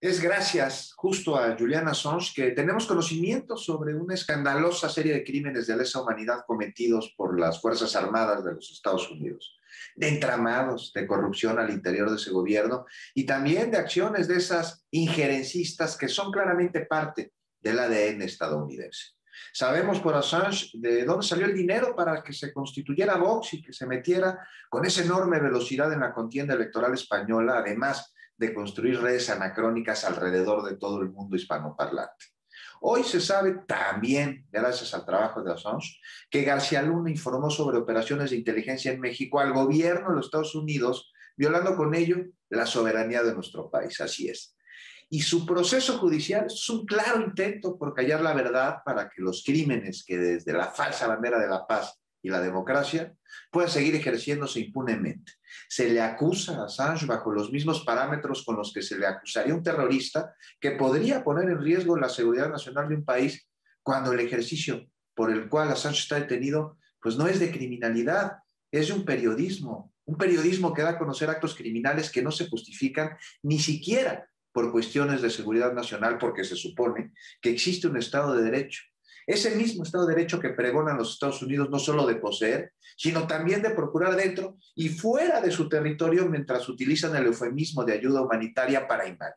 Es gracias justo a Julian Assange que tenemos conocimiento sobre una escandalosa serie de crímenes de lesa humanidad cometidos por las Fuerzas Armadas de los Estados Unidos, de entramados de corrupción al interior de ese gobierno y también de acciones de esas injerencistas que son claramente parte del ADN estadounidense. Sabemos por Assange de dónde salió el dinero para que se constituyera Vox y que se metiera con esa enorme velocidad en la contienda electoral española, además de construir redes anacrónicas alrededor de todo el mundo hispanoparlante. Hoy se sabe también, gracias al trabajo de Assange, que García Luna informó sobre operaciones de inteligencia en México al gobierno de los Estados Unidos, violando con ello la soberanía de nuestro país. Así es. Y su proceso judicial es un claro intento por callar la verdad para que los crímenes que desde la falsa bandera de la paz y la democracia pueda seguir ejerciéndose impunemente. Se le acusa a Assange bajo los mismos parámetros con los que se le acusaría un terrorista que podría poner en riesgo la seguridad nacional de un país cuando el ejercicio por el cual Assange está detenido pues no es de criminalidad, es de un periodismo, un periodismo que da a conocer actos criminales que no se justifican ni siquiera por cuestiones de seguridad nacional porque se supone que existe un Estado de Derecho es el mismo Estado de Derecho que pregonan los Estados Unidos no solo de poseer, sino también de procurar dentro y fuera de su territorio mientras utilizan el eufemismo de ayuda humanitaria para invadir.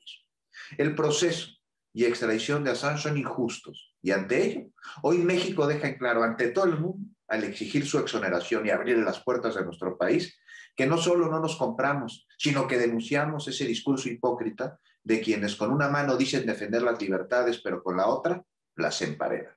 El proceso y extradición de Assange son injustos y ante ello, hoy México deja en claro ante todo el mundo, al exigir su exoneración y abrir las puertas de nuestro país, que no solo no nos compramos, sino que denunciamos ese discurso hipócrita de quienes con una mano dicen defender las libertades, pero con la otra las emparedan.